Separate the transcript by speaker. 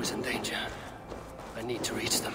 Speaker 1: is in danger. I need to reach them.